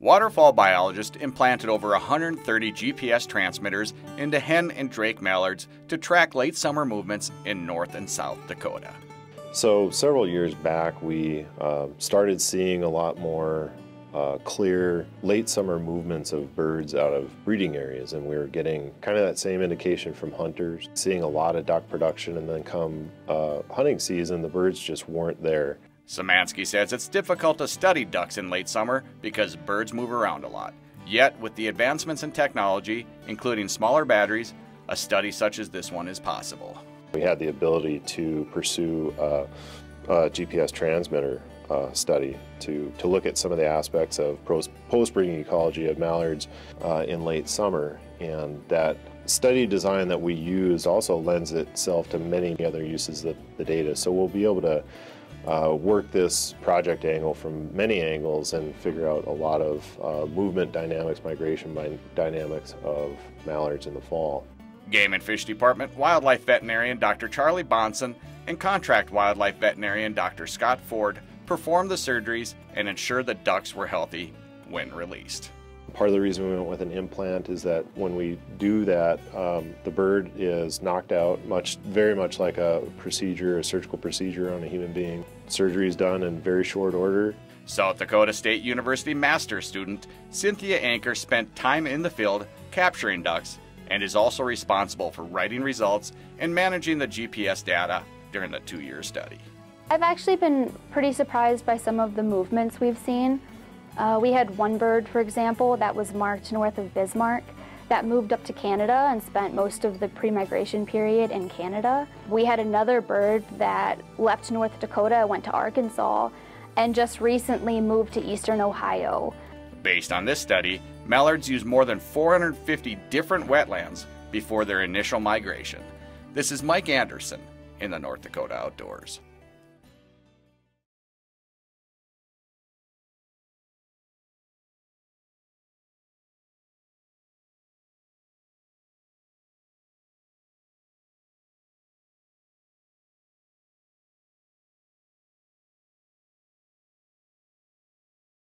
Waterfowl biologists implanted over 130 GPS transmitters into hen and drake mallards to track late summer movements in North and South Dakota. So, several years back, we uh, started seeing a lot more uh, clear late summer movements of birds out of breeding areas, and we were getting kind of that same indication from hunters, seeing a lot of duck production, and then come uh, hunting season, the birds just weren't there. Szymanski says it's difficult to study ducks in late summer because birds move around a lot. Yet, with the advancements in technology, including smaller batteries, a study such as this one is possible. We had the ability to pursue a, a GPS transmitter uh, study to, to look at some of the aspects of post-breeding ecology of mallards uh, in late summer. And that study design that we use also lends itself to many other uses of the data. So we'll be able to uh, work this project angle from many angles and figure out a lot of uh, movement dynamics, migration dynamics of mallards in the fall. Game and Fish Department Wildlife Veterinarian Dr. Charlie Bahnson and Contract Wildlife Veterinarian Dr. Scott Ford performed the surgeries and ensured the ducks were healthy when released. Part of the reason we went with an implant is that when we do that, um, the bird is knocked out, much, very much like a procedure, a surgical procedure on a human being. Surgery is done in very short order. South Dakota State University master's student Cynthia Anker spent time in the field capturing ducks and is also responsible for writing results and managing the GPS data during the two-year study. I've actually been pretty surprised by some of the movements we've seen. Uh, we had one bird, for example, that was marked north of Bismarck that moved up to Canada and spent most of the pre-migration period in Canada. We had another bird that left North Dakota, went to Arkansas, and just recently moved to eastern Ohio. Based on this study, mallards use more than 450 different wetlands before their initial migration. This is Mike Anderson in the North Dakota Outdoors.